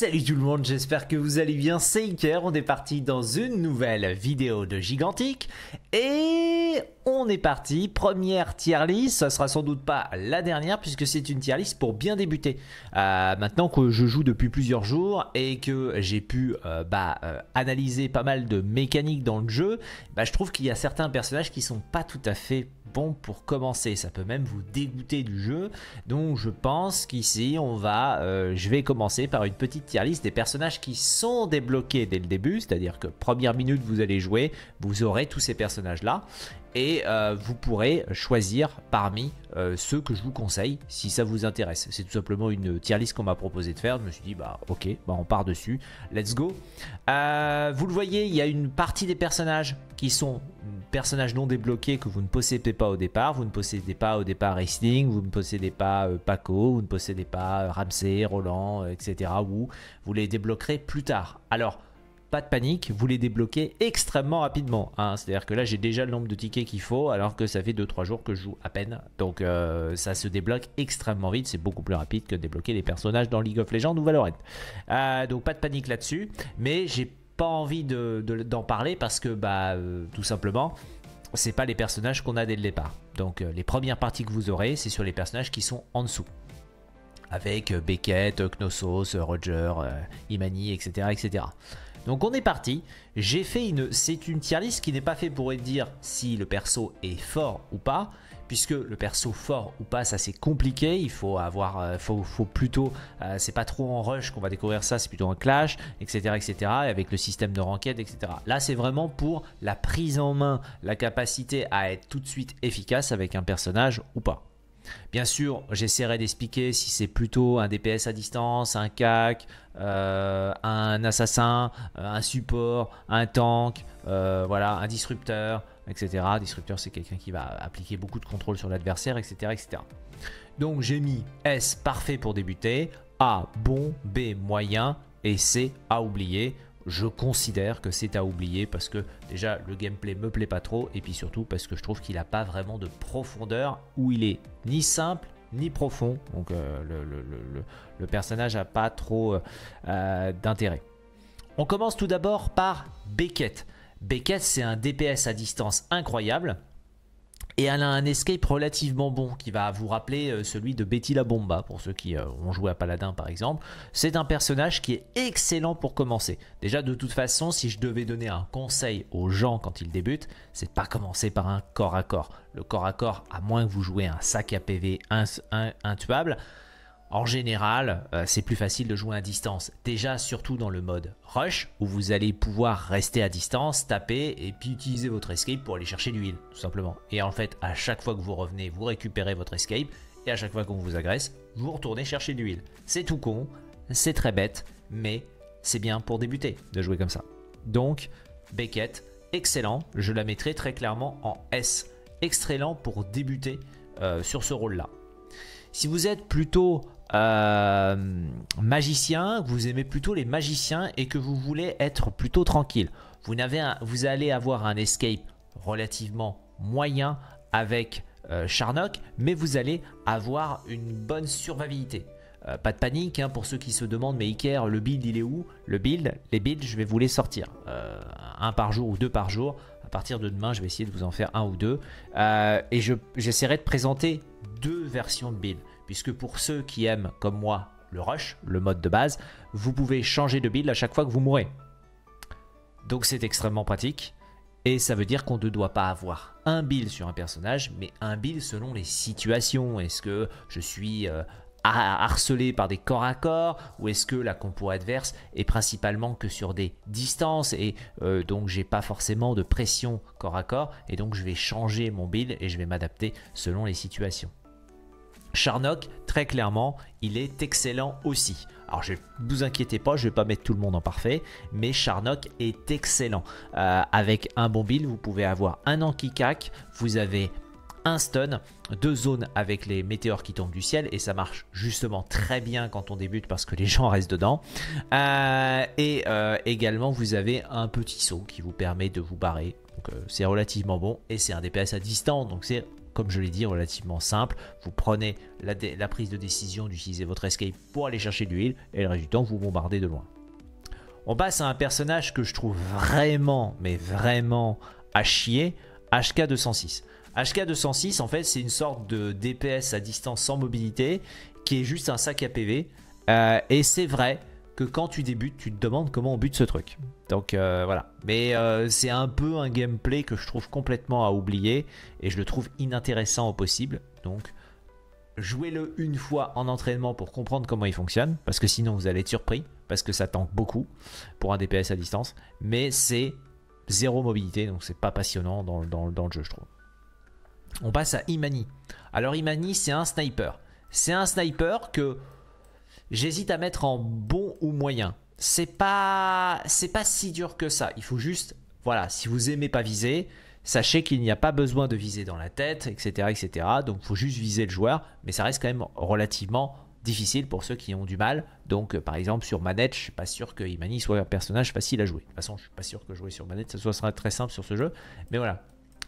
Salut tout le monde, j'espère que vous allez bien, c'est Iker, on est parti dans une nouvelle vidéo de Gigantique. Et on est parti, première tier list, ça sera sans doute pas la dernière puisque c'est une tier list pour bien débuter. Euh, maintenant que je joue depuis plusieurs jours et que j'ai pu euh, bah, euh, analyser pas mal de mécaniques dans le jeu, bah, je trouve qu'il y a certains personnages qui sont pas tout à fait bon pour commencer. Ça peut même vous dégoûter du jeu. Donc je pense qu'ici, on va, euh, je vais commencer par une petite tier list des personnages qui sont débloqués dès le début. C'est-à-dire que première minute, vous allez jouer, vous aurez tous ces personnages-là et euh, vous pourrez choisir parmi euh, ceux que je vous conseille si ça vous intéresse. C'est tout simplement une tier list qu'on m'a proposé de faire. Je me suis dit, bah ok, bah, on part dessus. Let's go. Euh, vous le voyez, il y a une partie des personnages qui sont personnages non débloqués que vous ne possédez pas au départ. Vous ne possédez pas au départ Wrestling, vous ne possédez pas Paco, vous ne possédez pas Ramsey, Roland, etc. Ou vous les débloquerez plus tard. Alors, pas de panique, vous les débloquez extrêmement rapidement. Hein. C'est-à-dire que là, j'ai déjà le nombre de tickets qu'il faut, alors que ça fait 2-3 jours que je joue à peine. Donc euh, ça se débloque extrêmement vite. C'est beaucoup plus rapide que de débloquer les personnages dans League of Legends ou Valorant. Euh, donc pas de panique là-dessus. Mais j'ai pas envie d'en parler parce que, bah, euh, tout simplement, c'est pas les personnages qu'on a dès le départ. Donc les premières parties que vous aurez, c'est sur les personnages qui sont en dessous avec Beckett, Knossos, Roger, Imani, etc. etc. Donc on est parti. J'ai fait une... C'est une tier list qui n'est pas fait pour dire si le perso est fort ou pas. Puisque le perso fort ou pas, ça c'est compliqué. Il faut avoir... Euh, faut, plutôt... Euh, c'est pas trop en rush qu'on va découvrir ça. C'est plutôt en clash, etc. etc. avec le système de ranked, etc. Là c'est vraiment pour la prise en main. La capacité à être tout de suite efficace avec un personnage ou pas. Bien sûr, j'essaierai d'expliquer si c'est plutôt un DPS à distance, un CAC, euh, un assassin, euh, un support, un tank, euh, voilà, un disrupteur, etc. Disrupteur, c'est quelqu'un qui va appliquer beaucoup de contrôle sur l'adversaire, etc., etc. Donc j'ai mis S parfait pour débuter, A bon, B moyen et C à oublier je considère que c'est à oublier parce que déjà le gameplay me plaît pas trop et puis surtout parce que je trouve qu'il n'a pas vraiment de profondeur où il est ni simple ni profond donc euh, le, personnage n'a pas trop euh, euh, d'intérêt. On commence tout d'abord par Beckett. Beckett c'est un DPS à distance incroyable et elle a un escape relativement bon qui va vous rappeler euh, celui de Betty la Bomba pour ceux qui euh, ont joué à Paladin par exemple. C'est un personnage qui est excellent pour commencer. Déjà de toute façon, si je devais donner un conseil aux gens quand ils débutent, c'est de pas commencer par un corps à corps. Le corps à corps, à moins que vous jouez un sac à PV intuable, en général, euh, c'est plus facile de jouer à distance. Déjà, surtout dans le mode rush, où vous allez pouvoir rester à distance, taper et puis utiliser votre escape pour aller chercher heal, tout simplement. Et en fait, à chaque fois que vous revenez, vous récupérez votre escape, et à chaque fois qu'on vous agresse, vous retournez chercher heal. C'est tout con, c'est très bête, mais c'est bien pour débuter de jouer comme ça. Donc, Beckett, excellent, je la mettrai très clairement en S. Excellent pour débuter euh, sur ce rôle-là. Si vous êtes plutôt euh, magicien, vous aimez plutôt les magiciens et que vous voulez être plutôt tranquille, vous, vous allez avoir un escape relativement moyen avec euh, Charnock, mais vous allez avoir une bonne survivabilité. Euh, pas de panique hein, pour ceux qui se demandent mais Iker le build il est où? Le build, les builds je vais vous les sortir. Un par jour ou deux par jour. À partir de demain je vais essayer de vous en faire un ou deux. Et j'essaierai de présenter deux versions de build puisque pour ceux qui aiment comme moi le rush, le mode de base, vous pouvez changer de build à chaque fois que vous mourrez. Donc c'est extrêmement pratique. Et ça veut dire qu'on ne doit pas avoir un build sur un personnage, mais un build selon les situations. Est-ce que je suis euh, harcelé par des corps à corps ou est-ce que la compo adverse est principalement que sur des distances et euh, donc j'ai pas forcément de pression corps à corps et donc je vais changer mon build et je vais m'adapter selon les situations. Charnock, très clairement, il est excellent aussi. Alors, ne vous inquiétez pas, je ne vais pas mettre tout le monde en parfait, mais Charnock est excellent. Euh, avec un bon build, vous pouvez avoir un Ankikak, vous avez un stun, deux zones avec les météores qui tombent du ciel et ça marche justement très bien quand on débute parce que les gens restent dedans. Euh, et euh, également vous avez un petit saut qui vous permet de vous barrer. Donc c'est relativement bon et c'est un DPS à distance donc c'est comme je l'ai dit, relativement simple. Vous prenez la, prise de décision d'utiliser votre escape pour aller chercher de l'huile et le résultat, vous bombardez de loin. On passe à un personnage que je trouve vraiment, mais vraiment à chier, HK206. HK206, en fait, c'est une sorte de DPS à distance sans mobilité qui est juste un sac à PV. Euh, et c'est vrai que quand tu débutes, tu te demandes comment on bute ce truc. Donc euh, voilà. Mais euh, c'est un peu un gameplay que je trouve complètement à oublier et je le trouve inintéressant au possible. Donc jouez-le une fois en entraînement pour comprendre comment il fonctionne, parce que sinon vous allez être surpris, parce que ça tank beaucoup pour un DPS à distance. Mais c'est zéro mobilité, donc c'est pas passionnant dans, dans le jeu, je trouve. On passe à Imani. Alors Imani, c'est un sniper. C'est un sniper que j'hésite à mettre en bon ou moyen. C'est pas, c'est pas si dur que ça. Il faut juste, voilà, si vous aimez pas viser, sachez qu'il n'y a pas besoin de viser dans la tête, etc., etc. Donc il faut juste viser le joueur, mais ça reste quand même relativement difficile pour ceux qui ont du mal. Donc par exemple sur manette, je suis pas sûr que Imani soit un personnage facile à jouer. De toute façon, je suis pas sûr que jouer sur manette, ça soit très simple sur ce jeu. Mais voilà,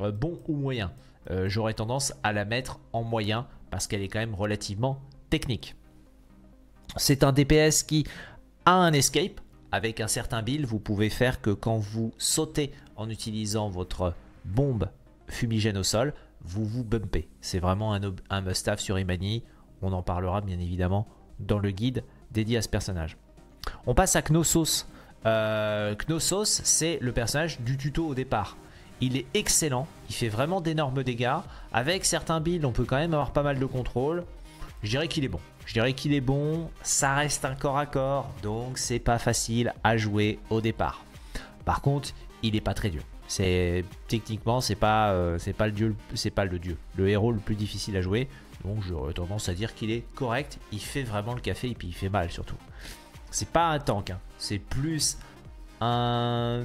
euh, bon ou moyen. Euh, j'aurais tendance à la mettre en moyen parce qu'elle est quand même relativement technique. C'est un DPS qui a un escape. Avec un certain build, vous pouvez faire que quand vous sautez en utilisant votre bombe fumigène au sol, vous vous bumpez. C'est vraiment un, must-have sur Imani. On en parlera bien évidemment dans le guide dédié à ce personnage. On passe à Knossos. Euh, Knossos, c'est le personnage du tuto au départ. Il est excellent, il fait vraiment d'énormes dégâts. Avec certains builds, on peut quand même avoir pas mal de contrôle. Je dirais qu'il est bon. Je dirais qu'il est bon, ça reste un corps à corps, donc c'est pas facile à jouer au départ. Par contre, il est pas très dur. C'est techniquement, c'est pas, euh, c'est pas le dieu, c'est le héros le plus difficile à jouer. Donc j'aurais tendance à dire qu'il est correct. Il fait vraiment le café et puis il fait mal surtout. C'est pas un tank, hein. c'est plus un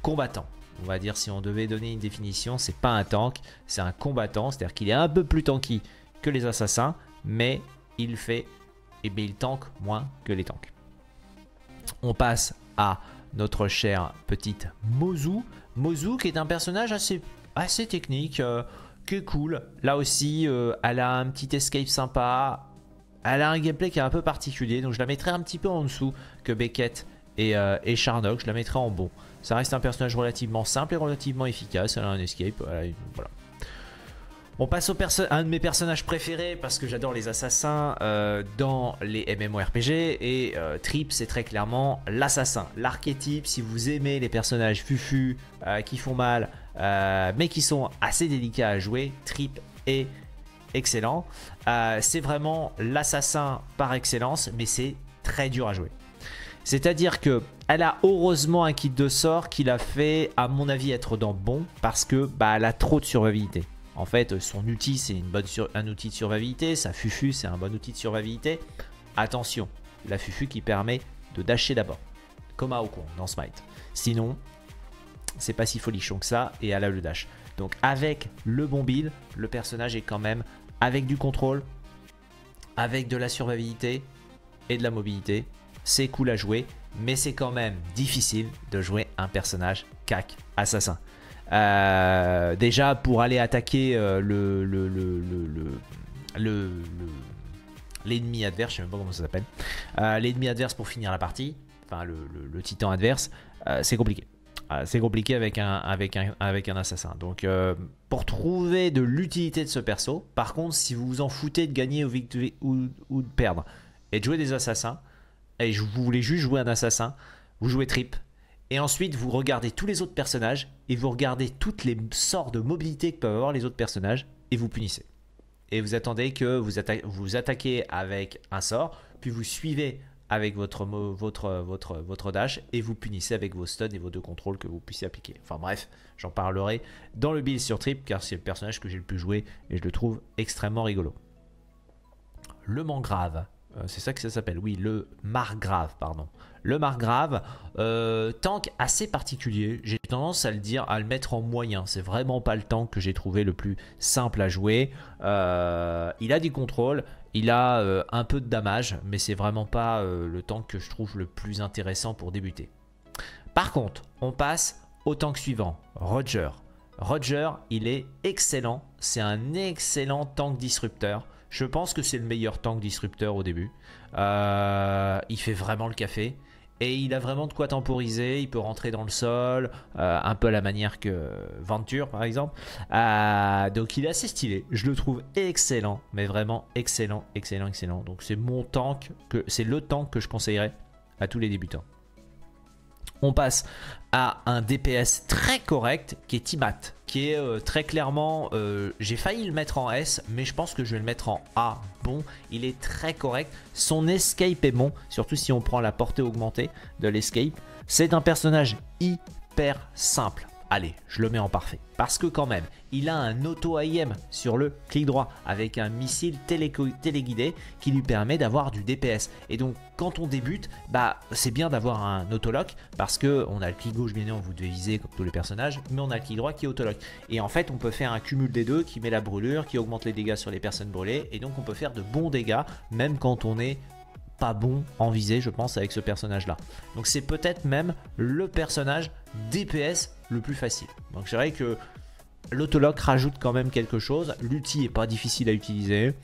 combattant on va dire si on devait donner une définition, c'est pas un tank, c'est un combattant, c'est-à-dire qu'il est un peu plus tanky que les assassins, mais il fait, et eh bien il tank moins que les tanks. On passe à notre chère petite Mozu. Mozu qui est un personnage assez, assez technique, euh, qui est cool. Là aussi, euh, elle a un petit escape sympa. Elle a un gameplay qui est un peu particulier, donc je la mettrai un petit peu en dessous que Beckett et, euh, et Charnock. Je la mettrai en bon. Ça reste un personnage relativement simple et relativement efficace. Elle a un escape. Voilà. On passe au un de mes personnages préférés parce que j'adore les assassins euh, dans les MMORPG et euh, Trip c'est très clairement l'assassin, l'archétype si vous aimez les personnages fufu euh, qui font mal mais qui sont assez délicats à jouer, Trip est excellent. c'est vraiment l'assassin par excellence mais c'est très dur à jouer. C'est-à-dire que elle a heureusement un kit de sort qui l'a fait, à mon avis, être dans bon parce que bah, a trop de survivabilité. En fait, son outil, c'est une bonne un outil de survivabilité. Sa fufu, c'est un bon outil de survivabilité. Attention, la fufu qui permet de dasher d'abord, comme à Okon dans Smite. Sinon, c'est pas si folichon que ça et elle a le dash. Donc avec le bon build, le personnage est quand même avec du contrôle, avec de la survivabilité et de la mobilité c'est cool à jouer, mais c'est quand même difficile de jouer un personnage cac assassin. Euh, déjà pour aller attaquer euh, le, le, le, l'ennemi adverse, je sais même pas comment ça s'appelle, euh, l'ennemi adverse pour finir la partie, enfin le, titan adverse, c'est compliqué. c'est compliqué avec un, avec, un, avec un assassin. Donc pour trouver de l'utilité de ce perso, par contre si vous vous en foutez de gagner ou, ou, ou de perdre et de jouer des assassins, et vous voulez juste jouer un assassin, vous jouez Trip, et ensuite vous regardez tous les autres personnages, et vous regardez toutes les sortes de mobilité que peuvent avoir les autres personnages, et vous punissez. Et vous attendez que vous, vous attaquez avec un sort, puis vous suivez avec votre, votre, votre, votre dash, et vous punissez avec vos stuns et vos deux contrôles que vous puissiez appliquer. Enfin bref, j'en parlerai dans le build sur Trip, car c'est le personnage que j'ai le plus joué, et je le trouve extrêmement rigolo. Le Mangrave. Euh, c'est ça que ça s'appelle, oui, le margrave, pardon. Le margrave, euh, tank assez particulier. J'ai tendance à le dire, à le mettre en moyen. C'est vraiment pas le tank que j'ai trouvé le plus simple à jouer. Euh, il a du contrôle, il a un peu de damage, mais c'est vraiment pas le tank que je trouve le plus intéressant pour débuter. Par contre, on passe au tank suivant, Roger. Roger, il est excellent. C'est un excellent tank disrupteur. Je pense que c'est le meilleur tank disrupteur au début. Euh, il fait vraiment le café. Et il a vraiment de quoi temporiser, il peut rentrer dans le sol, euh, un peu à la manière que Venture par exemple. Euh, donc il est assez stylé, je le trouve excellent, mais vraiment excellent, excellent, excellent. Donc c'est mon tank, c'est le tank que je conseillerais à tous les débutants. On passe à un DPS très correct qui est Timat, euh, très clairement, euh, j'ai failli le mettre en S, mais je pense que je vais le mettre en A. Bon, il est très correct, son escape est bon, surtout si on prend la portée augmentée de l'escape. C'est un personnage hyper simple allez, je le mets en parfait. Parce que quand même, il a un auto-AIM sur le clic droit avec un missile téléguidé qui lui permet d'avoir du DPS. Et donc quand on débute, bah c'est bien d'avoir un autolock parce que on a le clic gauche bien évidemment, vous devez viser comme tous les personnages, mais on a le clic droit qui est autolock. Et en fait, on peut faire un cumul des deux qui met la brûlure, qui augmente les dégâts sur les personnes brûlées, et donc on peut faire de bons dégâts même quand on est pas bon en visée, je pense, avec ce personnage-là. Donc c'est peut-être même le personnage DPS le plus facile. Donc c'est vrai que l'autolock rajoute quand même quelque chose. L'outil est pas difficile à utiliser.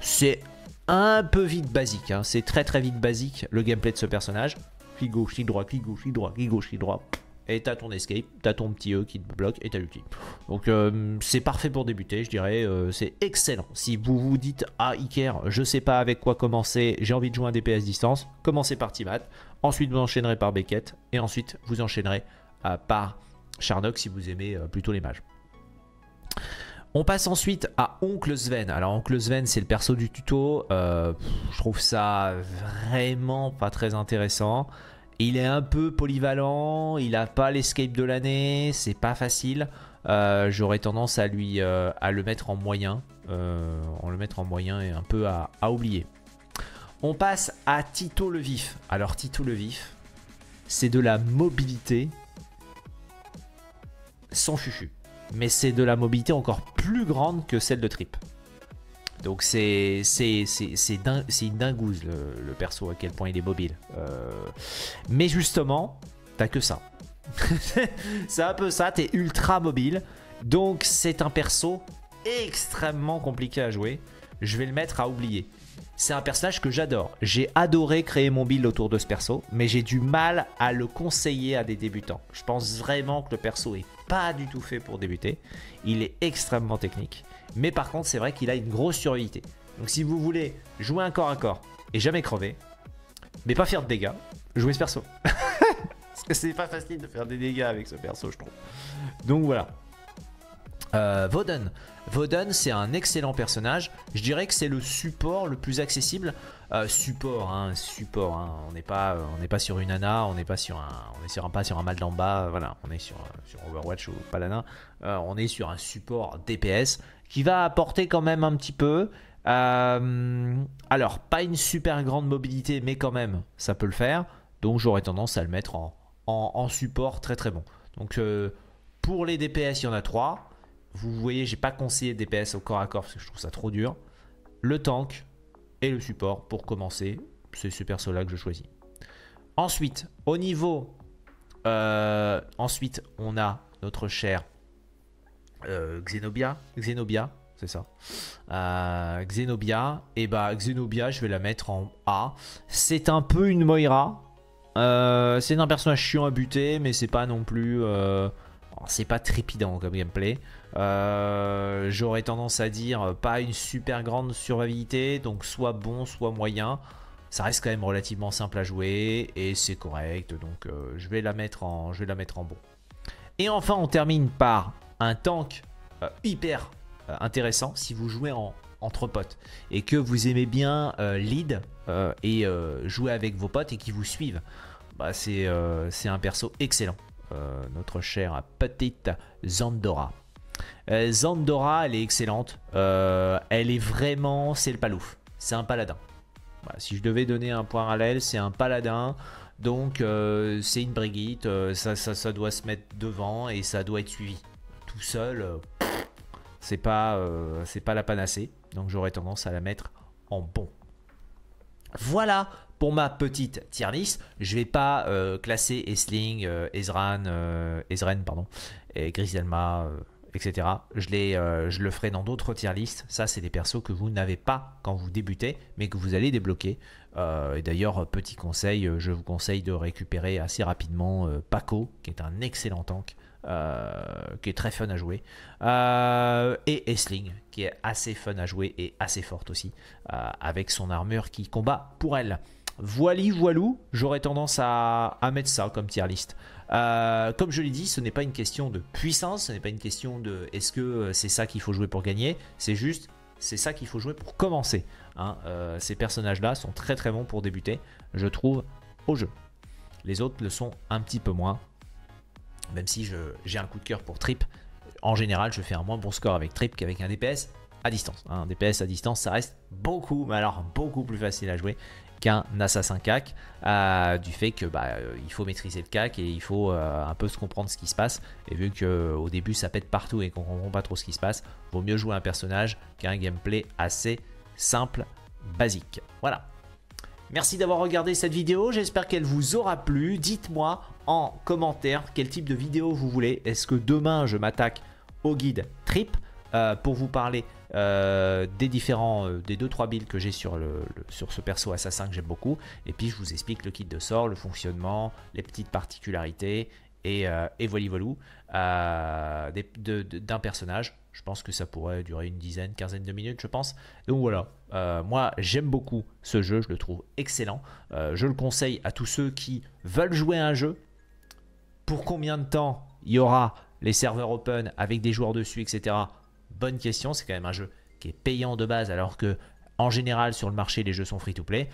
C'est un peu vite basique. Hein. C'est très très vite basique le gameplay de ce personnage. Clic gauche, clic droit, clic gauche, clic droit, clic gauche, clic droit. Et t'as ton escape, t'as ton petit E qui te bloque et t'as l'outil. Donc euh, c'est parfait pour débuter, je dirais. Euh, c'est excellent. Si vous vous dites Ah, Iker, je sais pas avec quoi commencer, j'ai envie de jouer un DPS distance, commencez par Timat. Ensuite, vous enchaînerez par Beckett. Et ensuite, vous enchaînerez euh, par Charnock si vous aimez plutôt les mages. On passe ensuite à Oncle Sven. Alors Oncle Sven c'est le perso du tuto. je trouve ça vraiment pas très intéressant. Il est un peu polyvalent, il n'a pas l'escape de l'année, c'est pas facile. Euh, j'aurais tendance à lui euh, à le mettre en moyen, euh, le mettre en moyen et un peu à, oublier. On passe à Tito le Vif. Alors Tito le Vif, c'est de la mobilité sans chuchu. Mais c'est de la mobilité encore plus grande que celle de Trip. Donc c'est une dingouze le, perso à quel point il est mobile. Euh, mais justement, t'as que ça. c'est un peu ça, t'es ultra mobile. Donc c'est un perso extrêmement compliqué à jouer. Je vais le mettre à oublier. C'est un personnage que j'adore. J'ai adoré créer mon build autour de ce perso, mais j'ai du mal à le conseiller à des débutants. Je pense vraiment que le perso est pas du tout fait pour débuter. Il est extrêmement technique. Mais par contre, c'est vrai qu'il a une grosse survivité. Donc si vous voulez jouer un corps à corps et jamais crever, mais pas faire de dégâts, jouez ce perso. C'est pas facile de faire des dégâts avec ce perso, je trouve. Donc voilà. Euh, Voden. Voden, c'est un excellent personnage. Je dirais que c'est le support le plus accessible. Euh, support, hein, support. Hein. On n'est pas, euh, on n'est pas sur une Ana, on n'est pas sur un, on est sur un, pas sur un mal d'en bas. Voilà, on est sur, sur Overwatch ou Paladin. on est sur un support DPS qui va apporter quand même un petit peu. alors, pas une super grande mobilité, mais quand même, ça peut le faire. Donc, j'aurais tendance à le mettre en, en, support très très bon. Donc, pour les DPS, il y en a trois. Vous voyez, j'ai pas conseillé DPS au corps à corps parce que je trouve ça trop dur. Le tank et le support pour commencer. C'est ce perso-là que je choisis. Ensuite, au niveau... Euh, ensuite, on a notre cher euh, Xenobia. Xenobia, c'est ça. Euh, Xenobia. Et bah, Xenobia, je vais la mettre en A. C'est un peu une Moira. c'est un personnage chiant à buter, mais c'est pas non plus... c'est pas trépidant comme gameplay. Euh, j'aurais tendance à dire pas une super grande survivabilité, donc soit bon, soit moyen. Ça reste quand même relativement simple à jouer et c'est correct, donc euh, je, vais la mettre en, je vais la mettre en bon. Et enfin, on termine par un tank euh, hyper intéressant si vous jouez en, entre potes et que vous aimez bien lead et jouer avec vos potes et qui vous suivent. Bah, c'est un perso excellent. notre chère petite Zandora. Euh, Zandora, elle est excellente. Euh, elle est vraiment, c'est le palouf. C'est un paladin. si je devais donner un point à elle, c'est un paladin. Donc euh, c'est une Brigitte, ça, doit se mettre devant et ça doit être suivi. Tout seul, c'est pas, pas la panacée. Donc j'aurais tendance à la mettre en bon. Voilà pour ma petite tier list. Je vais pas classer Esling, Ezran, Ezren pardon, et Griselma etc. Euh, je le ferai dans d'autres tier lists. Ça, c'est des persos que vous n'avez pas quand vous débutez, mais que vous allez débloquer. Euh, et d'ailleurs, petit conseil, je vous conseille de récupérer assez rapidement Paco, qui est un excellent tank. qui est très fun à jouer, et Esling, qui est assez fun à jouer et assez forte aussi, avec son armure qui combat pour elle. Voili, voilou, j'aurais tendance à, mettre ça comme tier list. Euh, comme je l'ai dit, ce n'est pas une question de puissance, ce n'est pas une question de est-ce que euh, c'est ça qu'il faut jouer pour gagner, c'est juste c'est ça qu'il faut jouer pour commencer. Hein. Euh, ces personnages-là sont très très bons pour débuter, je trouve, au jeu. Les autres le sont un petit peu moins, même si j'ai un coup de cœur pour Trip. En général, je fais un moins bon score avec Trip qu'avec un DPS à distance. Un DPS à distance, ça reste beaucoup, mais alors beaucoup plus facile à jouer qu'un assassin CAC, euh, du fait que bah, euh, il faut maîtriser le CAC et il faut euh, un peu se comprendre ce qui se passe. Et vu qu'au début ça pète partout et qu'on comprend pas trop ce qui se passe, vaut mieux jouer un personnage qu'un gameplay assez simple, basique. Voilà. Merci d'avoir regardé cette vidéo, j'espère qu'elle vous aura plu. Dites-moi en commentaire quel type de vidéo vous voulez. Est-ce que demain je m'attaque au guide Trip pour vous parler euh, des différents, euh, des 2-3 builds que j'ai sur, le, sur ce perso assassin que j'aime beaucoup. Et puis je vous explique le kit de sort, le fonctionnement, les petites particularités et, euh, et euh, d'un personnage. Je pense que ça pourrait durer une dizaine, quinzaine de minutes, je pense. Donc voilà, moi j'aime beaucoup ce jeu, je le trouve excellent. je le conseille à tous ceux qui veulent jouer à un jeu. Pour combien de temps il y aura les serveurs open avec des joueurs dessus, etc bonne question. C'est quand même un jeu qui est payant de base alors que en général sur le marché les jeux sont free to play.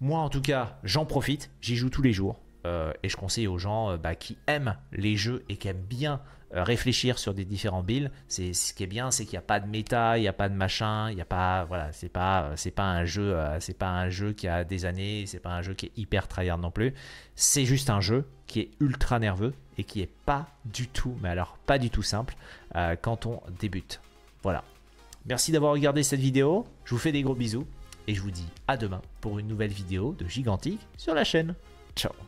Moi en tout cas j'en profite, j'y joue tous les jours euh, et je conseille aux gens euh, bah, qui aiment les jeux et qui aiment bien euh, réfléchir sur des différents builds. C'est ce qui est bien, c'est qu'il n'y a pas de méta, il n'y a pas de machin, il n'y a pas voilà, c'est pas c'est pas un jeu c'est pas un jeu qui a des années, c'est pas un jeu qui est hyper tryhard non plus. C'est juste un jeu qui est ultra nerveux et qui est pas du tout, mais alors pas du tout simple quand on débute. Voilà. Merci d'avoir regardé cette vidéo. Je vous fais des gros bisous. Et je vous dis à demain pour une nouvelle vidéo de Gigantique sur la chaîne. Ciao